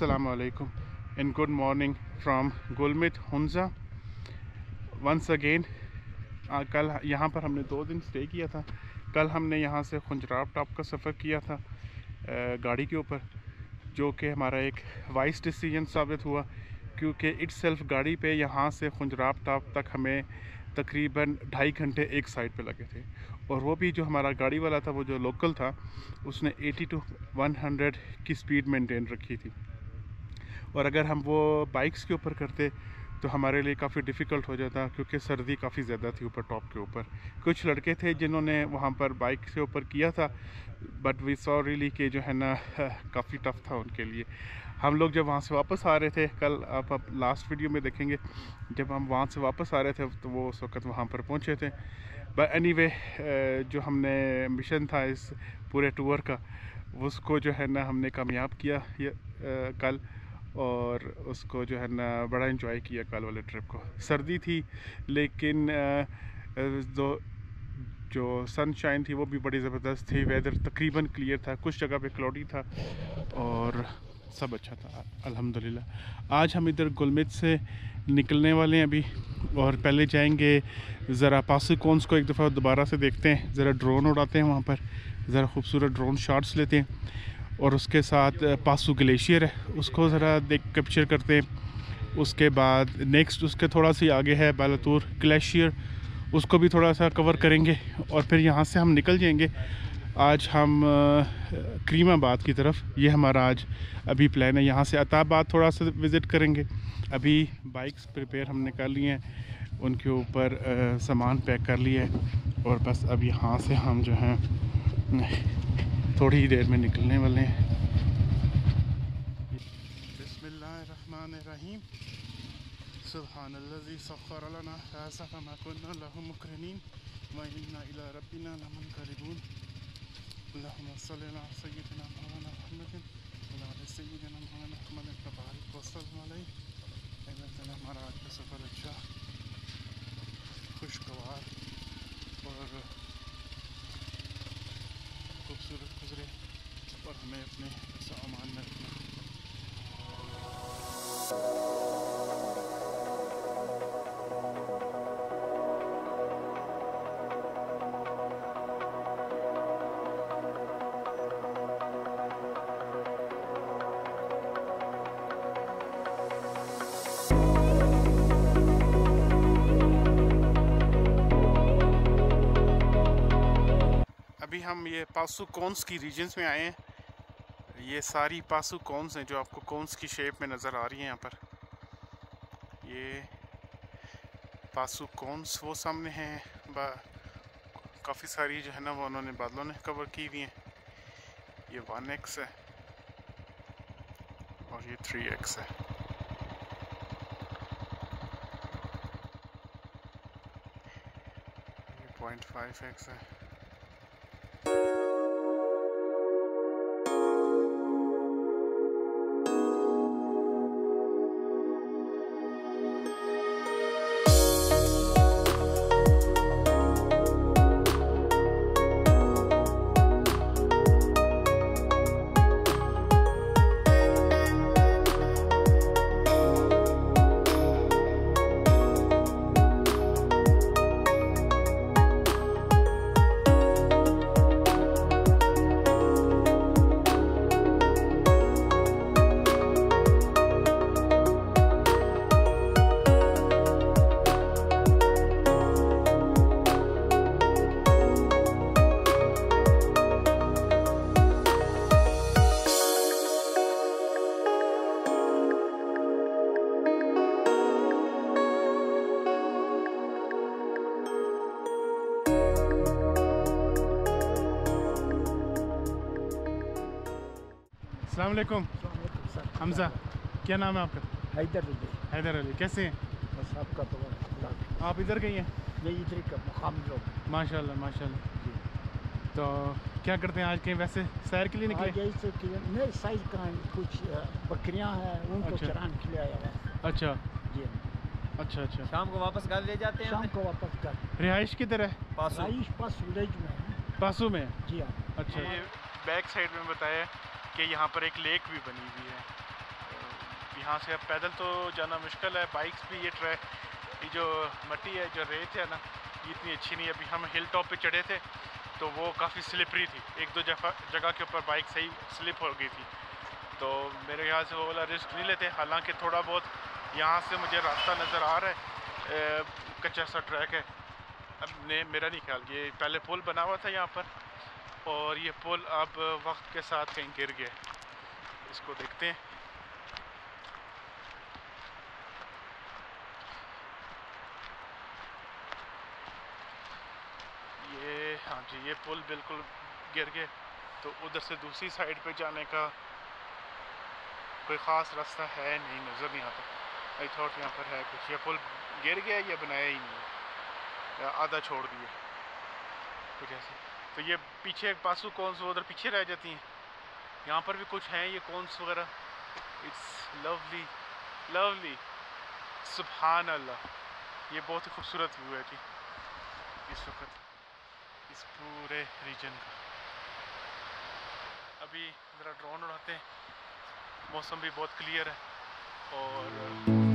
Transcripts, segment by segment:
Assalamu alaikum and good morning from Gulmit Hunza. Once again आ, कल यहाँ पर हमने दो दिन स्टे किया था। कल हमने यहाँ से खुंजराब टॉप का सफ़र किया था गाड़ी के ऊपर जो कि हमारा एक वाइस डिसीज़न साबित हुआ क्योंकि इट सेल्फ गाड़ी पे यहाँ से खुंजराब टॉप तक हमें तकरीबन ढाई घंटे एक साइड पे लगे थे। और वो भी जो हमारा गाड़ी वाला था वो जो लोकल था उसने 80 टू 100 की स्पीड मेंटेन रखी थी। और अगर हम वो बाइक्स के ऊपर करते तो हमारे लिए काफ़ी डिफ़िकल्ट हो जाता क्योंकि सर्दी काफ़ी ज़्यादा थी ऊपर टॉप के ऊपर। कुछ लड़के थे जिन्होंने वहाँ पर बाइक से ऊपर किया था बट वी सॉ रियली कि जो है ना काफ़ी टफ था उनके लिए। हम लोग जब वहाँ से वापस आ रहे थे कल आप अब लास्ट वीडियो में देखेंगे जब हम वहाँ से वापस आ रहे थे तो वो उस वक्त वहाँ पर पहुँचे थे। बट एनी anyway, जो हमने मिशन था इस पूरे टूर का उसको जो है ना हमने कामयाब किया ये कल। और उसको जो है ना बड़ा इन्जॉय किया कल वाले ट्रिप को। सर्दी थी, लेकिन दो, जो सनशाइन थी वो भी बड़ी ज़बरदस्त थी। वेदर तकरीबन क्लियर था, कुछ जगह पे क्लॉडी था और सब अच्छा था, अल्हम्दुलिल्लाह। आज हम इधर गुलमित से निकलने वाले हैं अभी और पहले जाएँगे ज़रा पासू कॉन्स को एक दफ़ा दोबारा से देखते हैं। ज़रा ड्रोन उड़ाते हैं वहाँ पर, ज़रा खूबसूरत ड्रोन शॉट्स लेते हैं। और उसके साथ पासू ग्लेशियर है, उसको ज़रा देख कैप्चर करते हैं। उसके बाद नेक्स्ट उसके थोड़ा सी आगे है बालातूर ग्लेशियर, उसको भी थोड़ा सा कवर करेंगे और फिर यहाँ से हम निकल जाएँगे। आज हम करीमाबाद की तरफ़, ये हमारा आज अभी प्लान है। यहाँ से अताबाद थोड़ा सा विज़िट करेंगे। अभी बाइक्स प्रिपेयर हमने कर लिए हैं, उनके ऊपर सामान पैक कर लिए और बस अब यहाँ से हम जो हैं थोड़ी ही देर में निकलने वाले हैं। बिस्मिल्लाहिर्रहमानिर्रहीम। सुबहानल्लज़ी सख़्खर लना फमा कुन्ना लहु व इन्ना इला रब्बिना मुहम्मदिन। तबारक व सल्लम अलैहि। अल्लाह ताला हमारा आज का सफ़र अच्छा। खुशगवार। और खूबसूरत गुजरे और हमें अपने सामान में रखना अभी हम ये पासू कॉन्स की रीजन्स में आए हैं। ये सारी पासू कॉन्स हैं जो आपको कॉन्स की शेप में नज़र आ रही हैं यहाँ पर। ये पासू कॉन्स वो सामने हैं। काफ़ी सारी जो है ना वो उन्होंने बादलों ने कवर की हुई हैं। ये वन एक्स है। और ये थ्री एक्स है। पॉइंट फाइव एक्स है। अलैक्म। हमज़ा क्या नाम है आपका? हैदर अली। हैदर अली कैसे हैं? बस आपका तो आप इधर गई हैं? मैं इधर का मुकाम लोग माशाल्लाह माशाल्लाह। तो क्या करते हैं आज कहीं? वैसे सैर के लिए निकले जैसे कि मेरे साइज़ का कुछ बकरियाँ हैं उनको अच्छा। चरान के लिए आया है। अच्छा। जी। अच्छा अच्छा। शाम को वापस घर ले जाते हैं शाम को वापस कर रिहाइश किधर है? पासू। राइश पास विलेज में है। पासू में जी हाँ। अच्छा। ये बैक साइड में बताया कि यहाँ पर एक लेक भी बनी हुई है। यहाँ से अब पैदल तो जाना मुश्किल है। बाइक्स भी ये ट्रैक, ये जो मट्टी है, जो रेत है ना, ये इतनी अच्छी नहीं है। अभी हम हिल टॉप पे चढ़े थे तो वो काफ़ी स्लिपरी थी। एक दो जगह जगह के ऊपर बाइक सही स्लिप हो गई थी। तो मेरे ख्याल से वो वाला रिस्क नहीं लेते। हालाँकि थोड़ा बहुत यहाँ से मुझे रास्ता नज़र आ रहा है। कच्चा सा ट्रैक है। अब ने, मेरा नहीं ख्याल। ये पहले पुल बना हुआ था यहाँ पर। और ये पुल अब वक्त के साथ कहीं गिर गया इसको देखते हैं। ये हाँ जी, ये पुल बिल्कुल गिर गए तो उधर से दूसरी साइड पे जाने का कोई ख़ास रास्ता है नहीं, नज़र नहीं आता। आई थॉट यहाँ पर है कुछ। ये पुल गिर गया या बनाया ही नहीं आधा छोड़ दिया। कुछ ऐसे तो ये पीछे पासू कौन उधर पीछे रह जाती हैं। यहाँ पर भी कुछ हैं ये कौनस वगैरह। इट्स लवली लवली सुबहान अल्लाह ये बहुत ही खूबसूरत व्यू है जी। इस वक्त, इस पूरे रीजन का। अभी ज़रा ड्रोन उड़ाते हैं। मौसम भी बहुत क्लियर है। और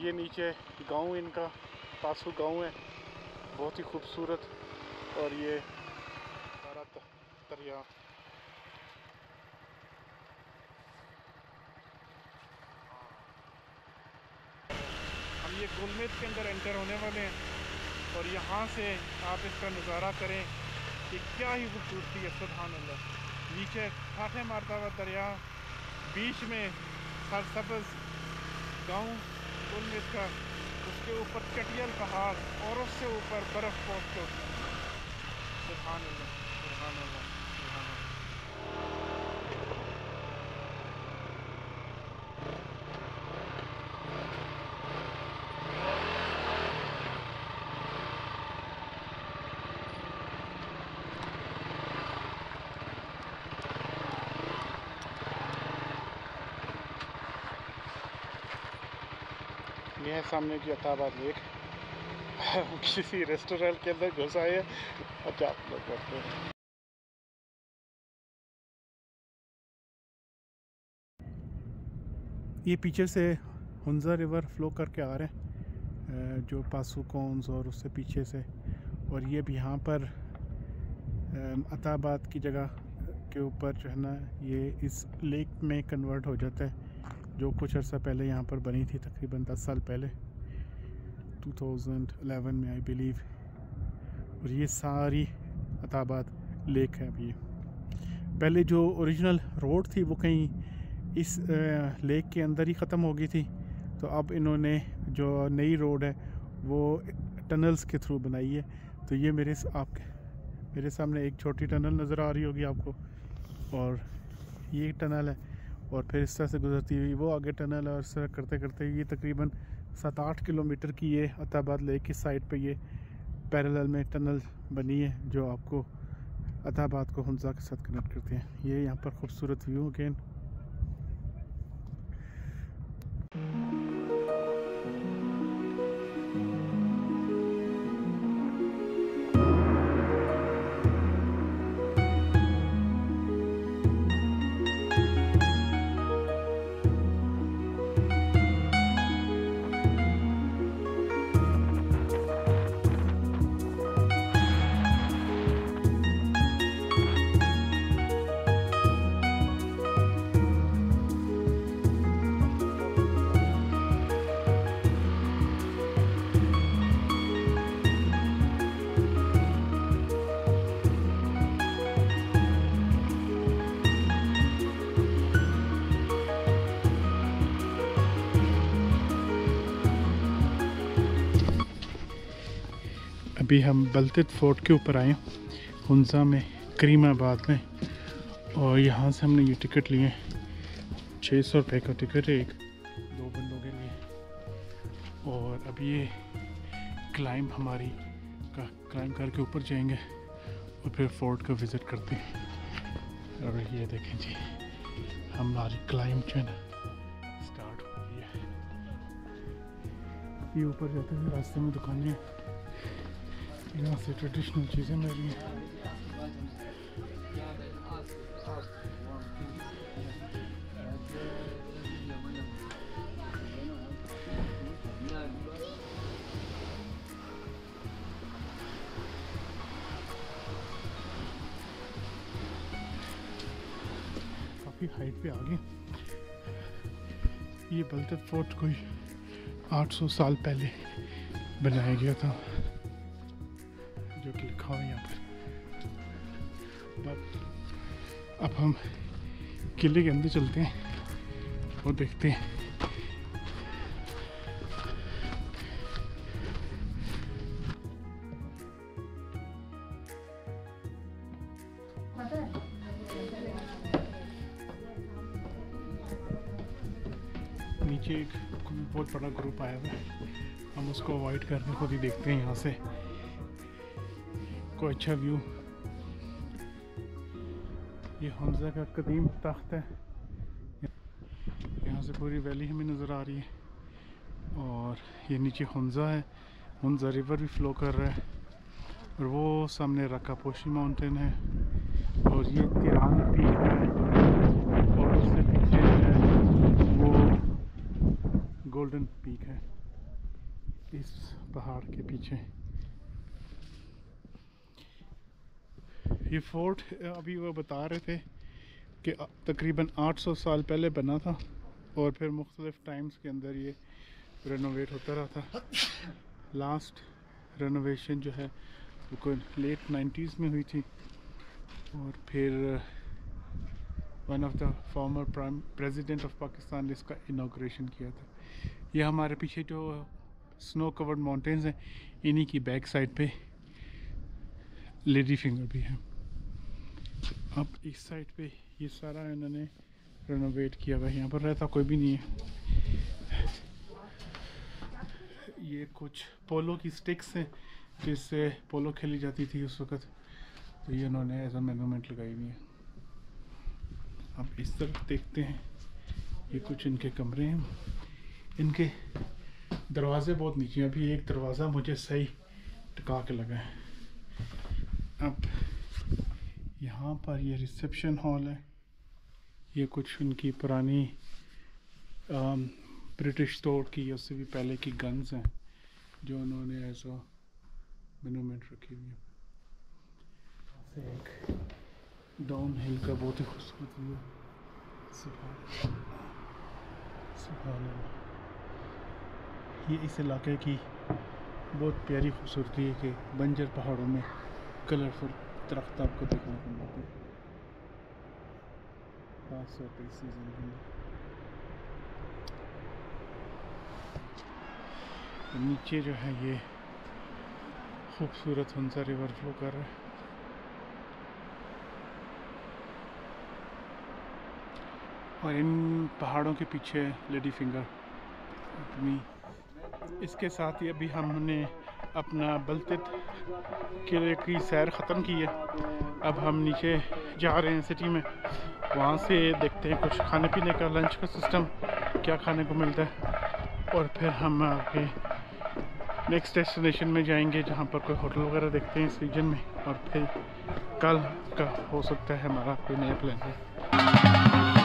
ये नीचे गाँव इनका, पासू गाँव है। बहुत ही खूबसूरत। और ये सारा दरिया। हम ये गुलमेत के अंदर एंटर होने वाले हैं। और यहाँ से आप इसका नज़ारा करें कि क्या ही खूबसूरती है सुबहान अल्लाह नीचे ठाठे मारता हुआ दरिया, बीच में सरसब्ज गाँव। उनमें का उसके ऊपर चटियल पहाड़ और उससे ऊपर बर्फ़ पहुँच चुकी है अल्लाह सुबहान अल्लाह ये है, सामने की अताबाद लेक। किसी रेस्टोरेंट के अंदर घुस आए अच्छा आप लोग बैठते हैं? ये पीछे से हंजा रिवर फ्लो करके आ रहे हैं जो पासू कौन्स और उससे पीछे से। और ये भी यहाँ पर अताबाद की जगह के ऊपर जो है ना, ये इस लेक में कन्वर्ट हो जाता है। जो कुछ अर्सा पहले यहाँ पर बनी थी, तकरीबन 10 साल पहले 2011 में आई बिलीव और ये सारी अताबाद लेक है अभी पहले जो ओरिजिनल रोड थी, वो कहीं इस लेक के अंदर ही ख़त्म हो गई थी तो अब इन्होंने जो नई रोड है, वो टनल्स के थ्रू बनाई है। तो ये मेरे आपके मेरे सामने एक छोटी टनल नज़र आ रही होगी आपको, और ये टनल है। और फिर इस तरह से गुजरती हुई। वो आगे टनल और इस तरह करते करते ये तकरीबन सात आठ किलोमीटर की ये अताबाद लेक की साइड पे ये पैरेलल में टनल बनी है, जो आपको अताबाद को हमजा के साथ कनेक्ट करते हैं। ये यहाँ पर खूबसूरत व्यू अगेन अभी हम बलतित फोर्ट के ऊपर आए हंसा में, करीमाबाद में, और यहाँ से हमने ये टिकट लिए छः सौ रुपये का टिकट है, एक, दो बंदों के लिए। और अब ये क्लाइम हमारी का क्लाइम करके ऊपर जाएँगे, और फिर फोर्ट का विज़िट करते हैं। और ये देखें जी, हमारी क्लाइम जो है ना स्टार्ट हो गई है। ये ऊपर जाते हैं, रास्ते में दुकानें यहाँ से ट्रेडिशनल चीज़ें मिल रही काफ़ी हाइट पे आ गए ये बलतत फोर्ट कोई 800 साल पहले बनाया गया था। हम किले के अंदर चलते हैं और देखते हैं। नीचे एक बहुत बड़ा ग्रुप आया हुआ है। हम उसको अवॉइड करने खुद ही देखते हैं यहाँ से। कोई अच्छा व्यू ये हमजा का कदीम तख्त है। यहाँ से पूरी वैली हमें नज़र आ रही है और ये नीचे हमजा है। हमजा रिवर भी फ्लो कर रहा है और वो सामने रकापोशी माउंटेन है और ये तिरान पीक है और उससे पीछे है वो गोल्डन पीक है इस पहाड़ के पीछे। ये फोर्ट अभी वो बता रहे थे कि तकरीबन 800 साल पहले बना था और फिर मुख्तलिफ़ टाइम्स के अंदर ये रेनोवेट होता रहा था। लास्ट रेनोवेशन जो है, वो लेट 90s में हुई थी और फिर one of the former prime president of Pakistan ने इसका इनाग्रेशन किया था। ये हमारे पीछे जो स्नो कवर्ड माउंटेन्स हैं, इन्हीं की बैक साइड पे लेडी फिंगर भी है। अब इस साइड पे ये सारा इन्होंने रेनोवेट किया हुआ है। यहाँ पर रहता कोई भी नहीं है। ये कुछ पोलो की स्टिक्स हैं, जिससे पोलो खेली जाती थी उस वक़्त। तो ये उन्होंने एज अ मोनूमेंट लगाई हुई है। अब इस तरफ़ देखते हैं। ये कुछ इनके कमरे हैं। इनके दरवाजे बहुत नीचे हैं। अभी एक दरवाज़ा मुझे सही टिका के लगा है। अब यहाँ पर ये रिसेप्शन हॉल है। ये कुछ उनकी पुरानी ब्रिटिश तोड़ की, उससे भी पहले की गन्स हैं, जो उन्होंने ऐसा मोनूमेंट रखी हुई है। एक डाउन हिल का बहुत ही खूबसूरत व्यू सुबह ये इस इलाके की बहुत प्यारी खूबसूरती है कि बंजर पहाड़ों में कलरफुल दरख्त आपको देखने को मिलते हैं खास तौर पर इस सीज़न के नीचे जो है ये खूबसूरत हंसा रिवर फ्लो कर रहा है और इन पहाड़ों के पीछे लेडी फिंगर अपनी इसके साथ ही अभी हमने अपना बलतित किले की सैर ख़त्म की है। अब हम नीचे जा रहे हैं सिटी में। वहाँ से देखते हैं कुछ खाने पीने का लंच का सिस्टम, क्या खाने को मिलता है। और फिर हम आगे नेक्स्ट डेस्टिनेशन में जाएँगे, जहाँ पर कोई होटल वगैरह देखते हैं इस रीजन में। और फिर कल का हो सकता है हमारा कोई नया प्लान है।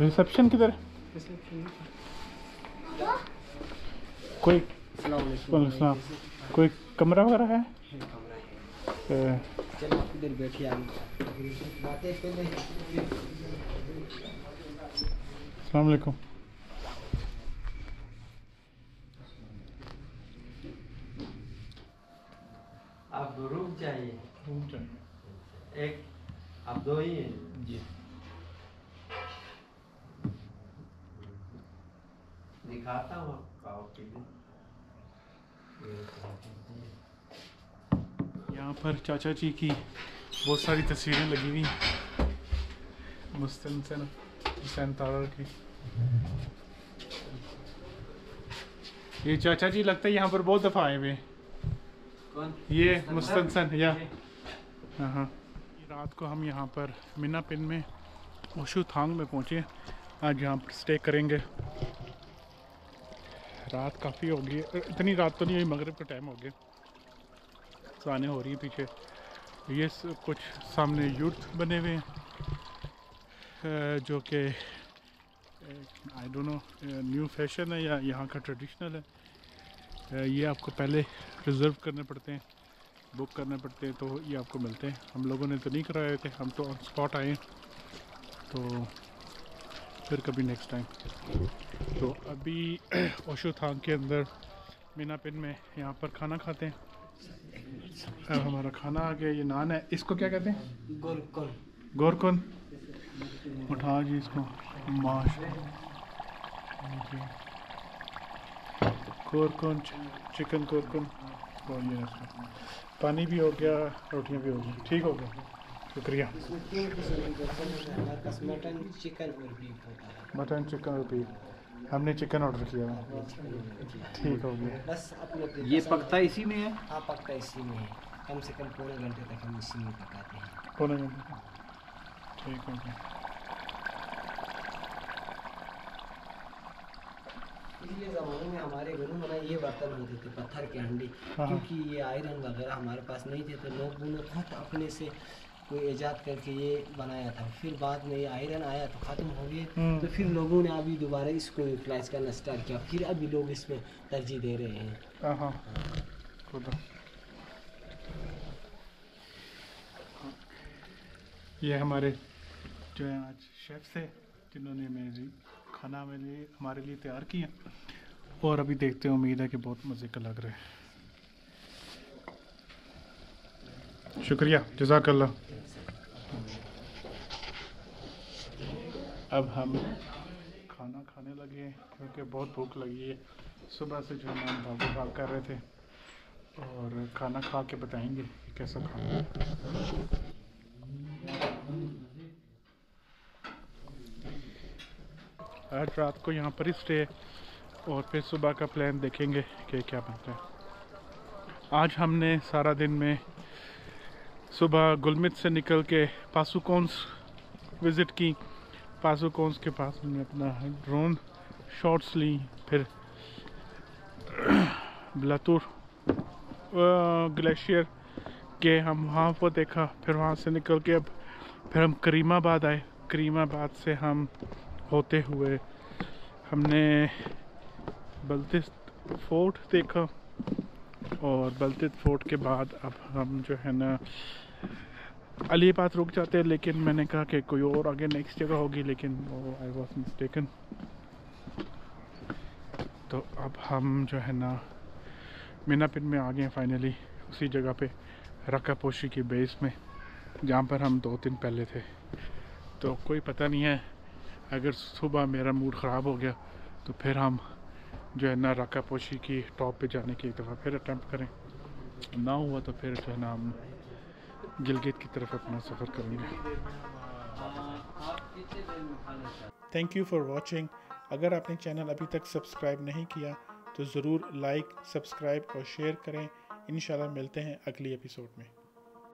रिसेप्शन किधर है? कोई सलाम कोई कमरा वगैरह है? चलो आप वालेकुम आप रूम चाहिए। एक आप दो ही हैं? जी। दिखाता हूँ आपको यहाँ पर चाचा जी की बहुत सारी तस्वीरें लगी हुई हैं। मुस्तनसन हुसैन तारर की। ये चाचा जी लगता है यहाँ पर बहुत दफ़ा आए हुए कौन? ये मुस्तनसन या। हाँ हाँ। रात को हम यहाँ पर मीना पिन में ओशु थांग में पहुँचे आज यहाँ पर स्टे करेंगे। रात काफ़ी हो गई है। इतनी रात तो नहीं हुई, मगरब का टाइम हो गया। साने हो रही हैं पीछे। ये कुछ सामने यूथ बने हुए हैं। जो कि I don't know new fashion है या यहाँ का ट्रेडिशनल है। ये आपको पहले रिज़र्व करने पड़ते हैं बुक करने पड़ते हैं तो ये आपको मिलते हैं। हम लोगों ने तो नहीं कराए थे, हम तो ऑन स्पॉट आए हैं। तो फिर कभी नेक्स्ट टाइम तो अभी ओशो थांग के अंदर मीना पिन में यहाँ पर खाना खाते हैं। अब हमारा खाना आ गया ये नान है। इसको क्या कहते हैं? गोल कौन उठा जी इसको। माश कोरकुन चिकन कोरकुन और ये पानी भी हो गया रोटियाँ भी हो गई। ठीक हो गया। शुक्रिया। मटन चिकन और बीफ होता है मटन चिकन और बीफ हमने चिकन ऑर्डर किया है ठीक हो गया। बस अपने ये पकता इसी में है? हाँ पकता इसी में है। कम से कम पौने घंटे तक हम इसी में पकाते हैं। पौने घंटे ठीक हो गया। पिछले ज़माने में हमारे घरों में ना ये बर्तन होते थे पत्थर के हंडी हाँ। क्योंकि ये आयरन वगैरह हमारे पास नहीं थे तो लोग खुद अपने से। कोई ईजाद करके ये बनाया था। फिर बाद में ये आयरन आया तो ख़त्म हो गए हम्म। तो फिर लोगों ने अभी दोबारा इसको यूटिलाइज करना स्टार्ट किया। फिर अभी लोग इसमें तरजीह दे रहे हैं। ये हमारे जो है आज शेफ थे जिन्होंने मेरी खाना मेरे लिए हमारे लिए तैयार किया और अभी देखते हैं उम्मीद है कि बहुत मज़े का लग रहा है। शुक्रिया जजाकल्ला अब हम खाना खाने लगे हैं, क्योंकि बहुत भूख लगी है। सुबह से जो हम भागो भाग कर रहे थे, और खाना खा के बताएँगे कि कैसा खाना आज रात को यहाँ पर ही स्टे और फिर सुबह का प्लान देखेंगे कि क्या बनता है। आज हमने सारा दिन में सुबह गुलमित से निकल के पासुकोन्स विज़िट की। पासुकोन्स के पास हमने अपना ड्रोन शॉट्स ली, फिर ब्लातूर ग्लेशियर के हम वहाँ पर देखा, फिर वहाँ से निकल के अब फिर हम करीमाबाद आए। करीमाबाद से हम होते हुए हमने बल्तिस्त फोर्ट देखा। और बल्तित फोर्ट के बाद अब हम जो है ना, अलीबाद रुक जाते हैं, लेकिन मैंने कहा कि कोई और आगे नेक्स्ट जगह होगी, लेकिन वो आई वॉज़ मिस्टेकन तो अब हम जो है ना मीना पिन में आ गए फाइनली उसी जगह पे रक्का पोशी की बेस में, जहाँ पर हम दो दिन पहले थे। तो कोई पता नहीं है, अगर सुबह मेरा मूड ख़राब हो गया तो फिर हम जो है ना रक्का पोशी की टॉप पे जाने की एक दफ़ा फिर अटैम्प्ट करें। ना हुआ तो फिर जो है ना हम गिलगित की तरफ़ अपना सफ़र करेंगे। थैंक यू फॉर वॉचिंग अगर आपने चैनल अभी तक सब्सक्राइब नहीं किया तो ज़रूर लाइक सब्सक्राइब और शेयर करें। इन मिलते हैं अगली एपिसोड में।